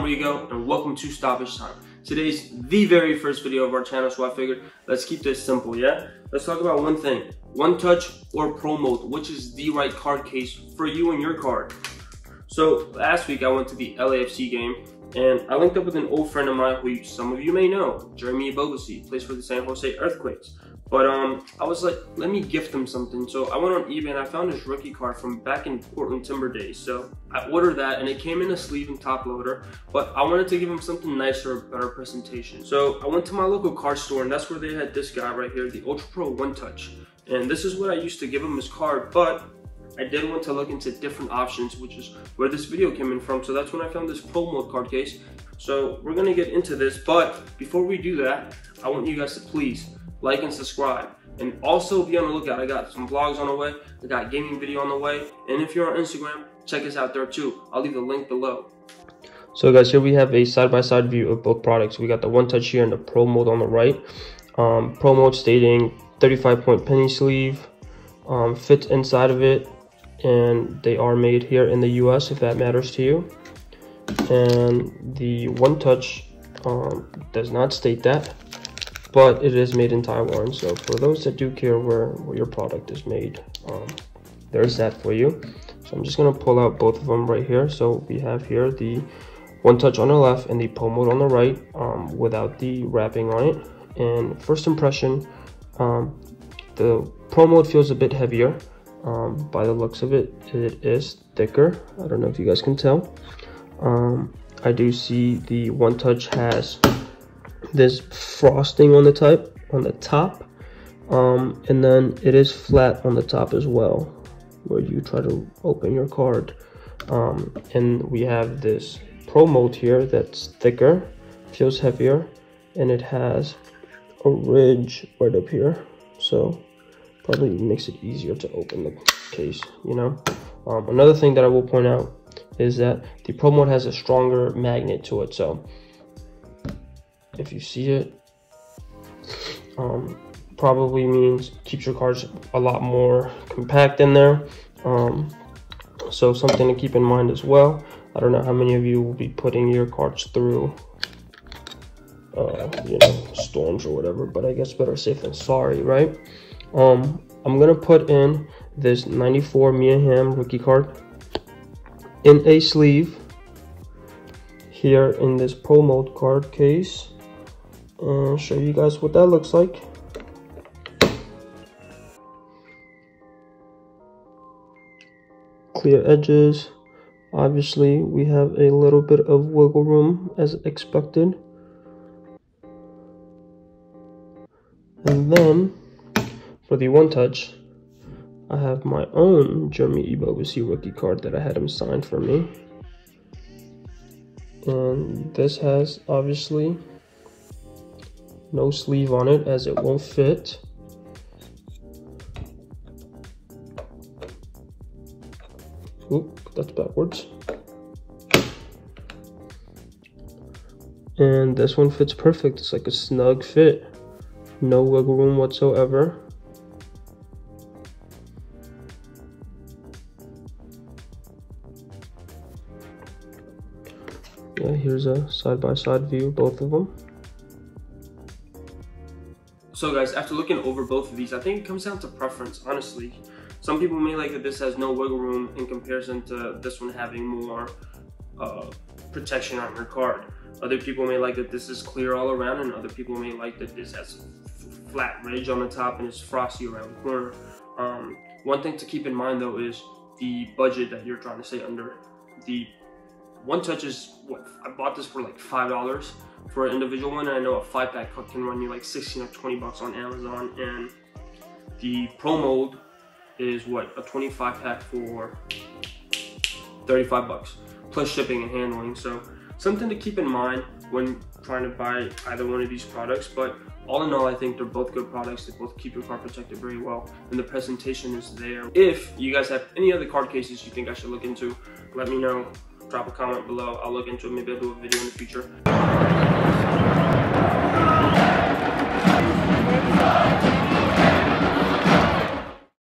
Rigo and welcome to Stoppage Time. Today's the very first video of our channel so I figured let's keep this simple, yeah? Let's talk about one thing, one touch or pro mold, which is the right card case for you and your card. So last week I went to the LAFC game and I linked up with an old friend of mine who some of you may know, Jeremy Ebobisse, plays for the San Jose Earthquakes. But um, I was like, let me gift him something. So I went on eBay and I found his rookie card from back in Portland Timber days. So I ordered that and it came in a sleeve and top loader, but I wanted to give him something nicer, better presentation. So I went to my local card store and that's where they had this guy right here, the Ultra Pro One Touch. And this is what I used to give him his card, but I did want to look into different options, which is where this video came in from. So that's when I found this Pro Mold card case. So we're gonna get into this, but before we do that, I want you guys to please like and subscribe. And also be on the lookout. I got some vlogs on the way. I got gaming video on the way. And if you're on Instagram, check us out there too. I'll leave the link below. So guys, here we have a side-by-side -side view of both products. We got the One Touch here and the Pro Mold on the right. Um, Pro Mold stating 35 point penny sleeve, um, fits inside of it, and they are made here in the US if that matters to you. And the One Touch um, does not state that, but it is made in Taiwan. So for those that do care where, where your product is made, um, there's that for you. So I'm just gonna pull out both of them right here. So we have here the One Touch on the left and the Pro Mold on the right um, without the wrapping on it. And first impression, um, the Pro Mold feels a bit heavier. Um, by the looks of it, it is thicker. I don't know if you guys can tell. Um, I do see the One Touch has this frosting on the type on the top um, and then it is flat on the top as well where you try to open your card. Um, and we have this pro mold here that's thicker feels heavier and it has a ridge right up here. So probably makes it easier to open the case you know? Um, another thing that I will point out is that the pro mold has a stronger magnet to it so if you see it um, probably means keeps your cards a lot more compact in there. Um, so something to keep in mind as well. I don't know how many of you will be putting your cards through uh, you know storms or whatever but I guess better safe than sorry right? Um, I'm gonna put in this 94 Mia Hamm rookie card in a sleeve here in this pro mold card case and show you guys what that looks like. Clear edges. Obviously, we have a little bit of wiggle room as expected. And then, for the one touch, I have my own Jeremy Ebobisse rookie card that I had him sign for me. And this has, obviously, no sleeve on it as it won't fit. Oop, that's backwards. And this one fits perfect. It's like a snug fit. No wiggle room whatsoever. Yeah here's a side-by-side -side view both of them so guys, after looking over both of these, I think it comes down to preference, honestly. Some people may like that this has no wiggle room in comparison to this one having more uh, protection on your card. Other people may like that this is clear all around and other people may like that this has a flat ridge on the top and it's frosty around the corner. Um, one thing to keep in mind though is the budget that you're trying to stay under. The one touch is what I bought this for like five dollars for an individual one. And I know a five pack can run you like 16 or 20 bucks on Amazon. And the Pro Mold is what a 25 pack for 35 bucks plus shipping and handling. So something to keep in mind when trying to buy either one of these products. But all in all, I think they're both good products. They both keep your card protected very well. And the presentation is there. If you guys have any other card cases you think I should look into, let me know Drop a comment below. I'll look into it. Maybe I'll do a video in the future.